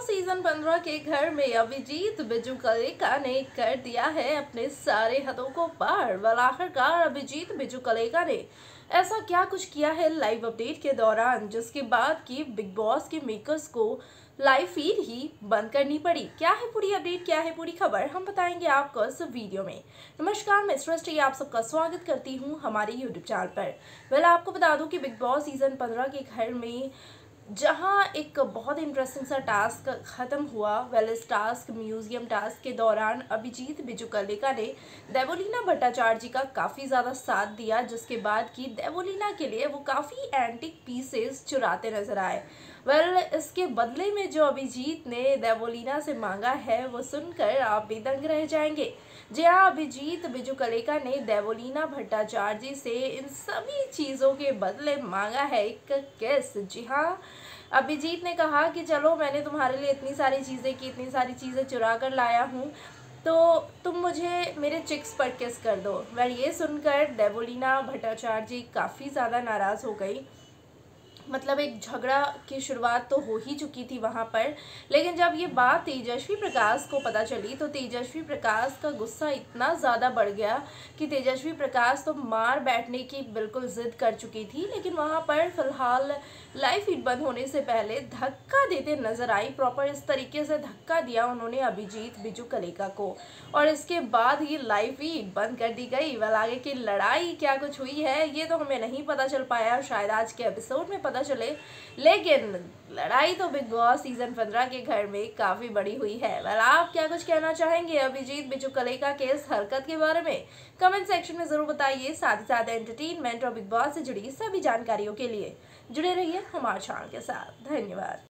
Season पंद्रह के घर में अभिजीत बिजू कलेका ने कर दिया है अपने सारे हदों को पार। वाल आखिरकार अभिजीत बिजू कलेका ने ऐसा क्या कुछ किया है लाइव अपडेट के दौरान, जिसके बाद की बिग बॉस के मेकर्स को लाइव फ़ीड ही बंद करनी पड़ी? क्या है पूरी अपडेट क्या है पूरी खबर? हम बताएँगे आपको इस वीडियो में। नमस्कार, मैं सृष्टि आप सबका स्वागत करती हूँ हमारे यूट्यूब चैनल पर। वेल आपको बता दूँ कि बिग बॉस सीज़न पंद्रह के घर में जहाँ एक बहुत इंटरेस्टिंग सा टास्क ख़त्म हुआ वेल इस टास्क म्यूज़ियम टास्क के दौरान अभिजीत बिजुकलिका ने देवोलीना भट्टाचार्य जी का काफ़ी ज़्यादा साथ दिया जिसके बाद कि देवोलीना के लिए वो काफ़ी एंटिक पीसेस चुराते नज़र आए। वेल well, इसके बदले में जो अभिजीत ने देवोलीना से मांगा है वो सुनकर आप भी दंग रह जाएँगे। जी हाँ अभिजीत बिजुकलेका ने देवोलीना भट्टाचार्य जी से इन सभी चीज़ों के बदले मांगा है एक किस जी हाँ अभिजीत ने कहा कि चलो, मैंने तुम्हारे लिए इतनी सारी चीज़ें की, इतनी सारी चीज़ें चुरा कर लाया हूँ। तो तुम मुझे मेरे चिक्स पर किस कर दो? वह ये सुनकर देवोलीना भट्टाचार्य जी काफ़ी ज़्यादा नाराज़ हो गई। मतलब एक झगड़ा की शुरुआत तो हो ही चुकी थी वहाँ पर, लेकिन जब ये बात तेजस्वी प्रकाश को पता चली तो तेजस्वी प्रकाश का गुस्सा इतना ज़्यादा बढ़ गया कि तेजस्वी प्रकाश तो मार बैठने की बिल्कुल ज़िद कर चुकी थी, लेकिन वहाँ पर फ़िलहाल लाइव फ़ीड बंद होने से पहले धक्का देते नज़र आई। प्रॉपर इस तरीके से धक्का दिया उन्होंने अभिजीत बिजू कलेका को, और इसके बाद ये लाइव फ़ीड बंद कर दी गई। वाल आगे की लड़ाई क्या कुछ हुई है, ये तो हमें नहीं पता चल पाया। शायद आज के एपिसोड में पता चले। लेकिन लड़ाई तो बिग बॉस सीज़न पंद्रह के घर में काफ़ी बड़ी हुई है। वेल आप क्या कुछ कहना चाहेंगे? अभिजीत बिजू कलेका के इस हरकत के बारे में? कमेंट सेक्शन में ज़रूर बताइए। साथ ही साथ एंटरटेनमेंट और बिग बॉस से जुड़ी सभी जानकारियों के लिए जुड़े रहिए हमारे चैनल के साथ। धन्यवाद।